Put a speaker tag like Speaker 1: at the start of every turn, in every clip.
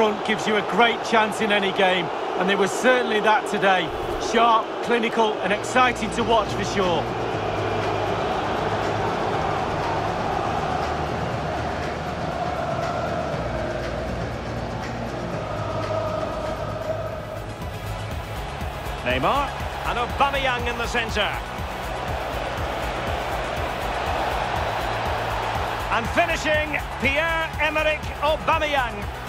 Speaker 1: front gives you a great chance in any game, and they were certainly that today. Sharp, clinical and exciting to watch for sure.
Speaker 2: Neymar and Aubameyang in the centre. And finishing, Pierre-Emerick Aubameyang.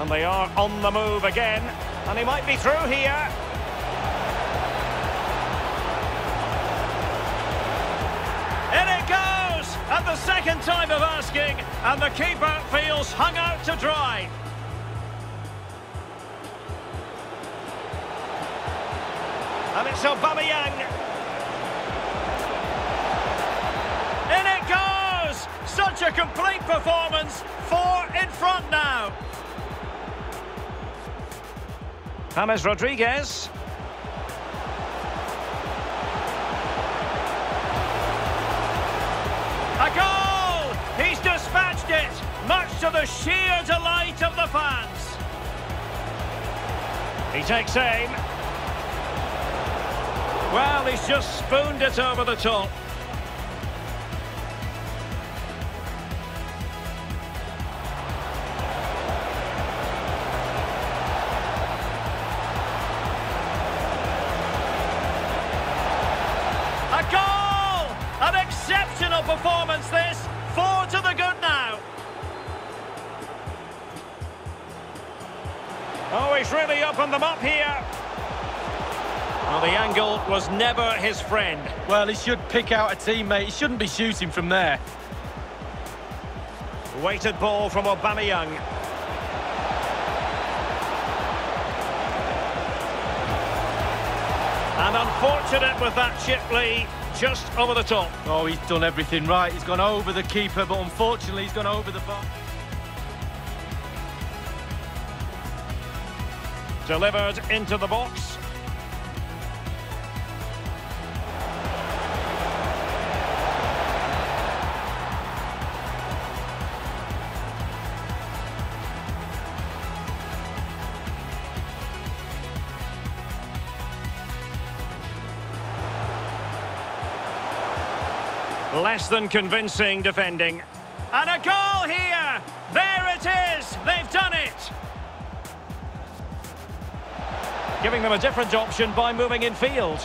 Speaker 2: And they are on the move again. And he might be through here. In it goes! At the second time of asking, and the keeper feels hung out to dry. And it's Aubameyang. In it goes! Such a complete performance. Four in front now. James Rodriguez. A goal! He's dispatched it, much to the sheer delight of the fans. He takes aim. Well, he's just spooned it over the top. A goal! An exceptional performance this. Four to the good now. Oh, he's really opened them up here. Well, the angle was never his friend.
Speaker 1: Well, he should pick out a teammate. He shouldn't be shooting from there.
Speaker 2: Weighted ball from Obama Aubameyang. And unfortunate with that chip Lee, just over the top.
Speaker 1: Oh, he's done everything right. He's gone over the keeper, but unfortunately he's gone over the bar.
Speaker 2: Delivered into the box. Less than convincing defending. And a goal here! There it is! They've done it! Giving them a different option by moving in field.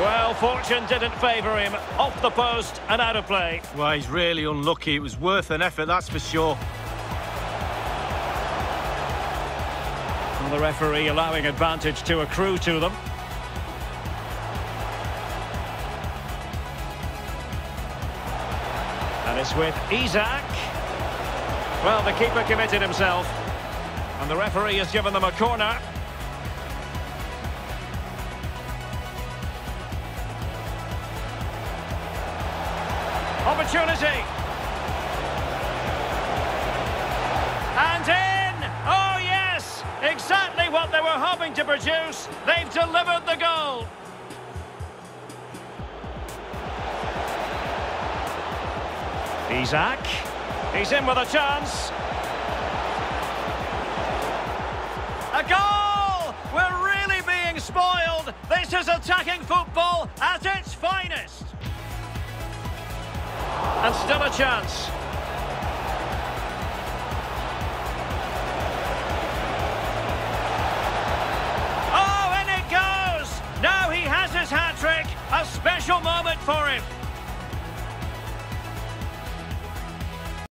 Speaker 2: Well, fortune didn't favour him. Off the post and out of play.
Speaker 1: Well, he's really unlucky. It was worth an effort, that's for sure.
Speaker 2: And the referee allowing advantage to accrue to them. And it's with Isaac. Well, the keeper committed himself. And the referee has given them a corner. Opportunity. And in! Oh, yes! Exactly what they were hoping to produce. They've delivered the goal. Isaac. He's in with a chance. A goal! We're really being spoiled. This is attacking football at its finest. And still a chance.